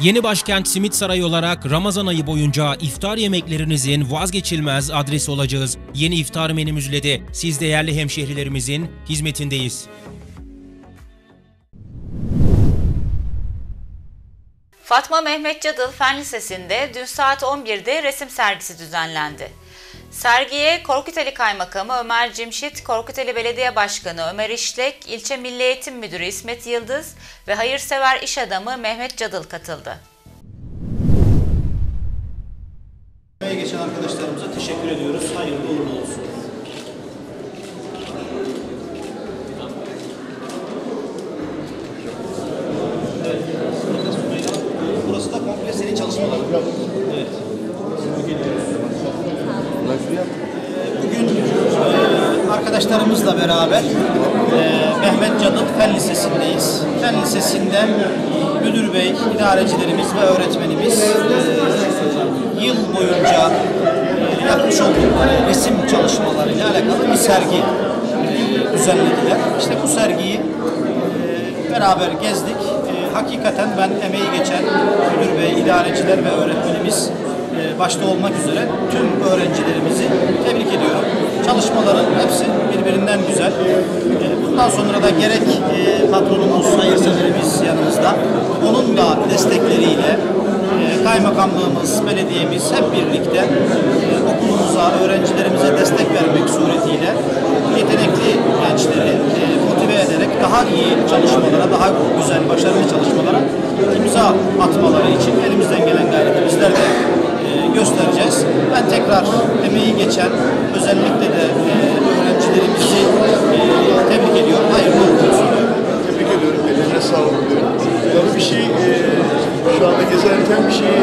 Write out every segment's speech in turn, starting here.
Yeni başkent Simit Sarayı olarak Ramazan ayı boyunca iftar yemeklerinizin vazgeçilmez adresi olacağız. Yeni iftar menümüzle de siz değerli hemşehrilerimizin hizmetindeyiz. Fatma Mehmet Cadıl Fen Lisesi'nde dün saat 11'de resim sergisi düzenlendi. Sergiye Korkuteli Kaymakamı Ömer Cimşit, Korkuteli Belediye Başkanı Ömer İşlek, İlçe Milli Eğitim Müdürü İsmet Yıldız ve hayırsever iş adamı Mehmet Cadıl katıldı. Geçen arkadaşlarımıza teşekkür ediyoruz. Hayırlı uğurlu olsun. Burası da komple senin çalışmaların. Evet. Bugün e, arkadaşlarımızla beraber e, Mehmet Cadıl Fen Lisesi'ndeyiz. Fen Lisesi'nde müdür bey, idarecilerimiz ve öğretmenimiz e, yıl boyunca e, yapmış oldukları resim çalışmalarıyla alakalı bir sergi e, düzenlediler. İşte bu sergiyi e, beraber gezdik. E, hakikaten ben emeği geçen müdür bey, idareciler ve öğretmenimiz e, başta olmak üzere tüm öğrencilerimizi tebrik ediyorum. Çalışmaların hepsi birbirinden güzel. E, Bundan sonra da gerek e, patronumuz, hayırseverimiz yanımızda, onun da destekleriyle e, kaymakamlığımız, belediyemiz hep birlikte e, okulumuza, öğrencilerimize destek vermek suretiyle yetenekli gençleri motive ederek daha iyi çalışmalara, daha güzel, başarılı çalışmalara imza atmaları için elimizden gelen gayreti bizler de göstereceğiz. Ben tekrar emeği geçen özellikle de öğrencilerimizi e, tebrik ediyorum. Hayırlı olsun. Tebrik ediyorum. Ellerine sağlık diyorum. Tabii bir şey, e, şu anda gezerken bir şeye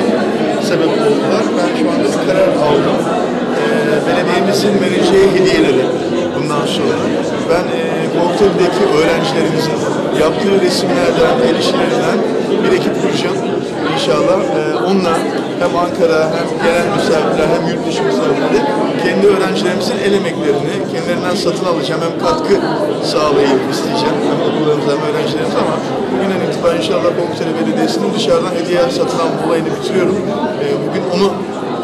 sebep oldular. Ben şu anda bir karar aldım. E, belediyemizin vereceği hediyeleri bundan sonra ben e, öğrencilerimizin yaptığı resimlerden, el işlerinden bir ekip kuracağım. İnşallah e, onunla hem Ankara hem gelen misafirler hem yurt dışı misafirleri kendi öğrencilerimizin el emeklerini kendilerinden satın alacağım. Hem katkı sağlayıp isteyeceğim. Hem okullarımız hem öğrencilerimiz ama bugünden itibaren inşallah Komutanı Belediyesi'nin dışarıdan hediye satın alma olayını bitiriyorum. E, bugün onu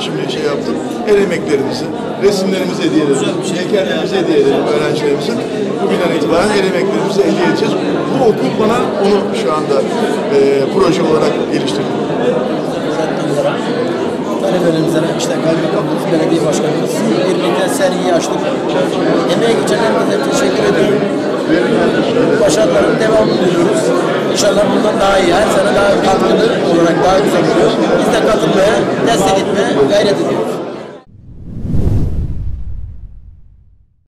şimdi şey yaptım. El emeklerimizi, resimlerimizi hediye edelim. Heykellerimizi hediye edelim öğrencilerimizin. Bugünden itibaren el emeklerimizi hediye edeceğiz. Bu okul bana onu şu anda e, proje olarak geliştirdi. Talebelerimize, işte kaymakamımız, belediye başkanımız birlikte sergiyi açtık. Emeğe geçen herkese teşekkür ediyorum. Başarıların devamını diliyoruz. İnşallah bundan daha iyi, her sene daha katkılı olarak daha güzel oluyor. Biz de katılmaya, destek etmeye gayret ediyoruz.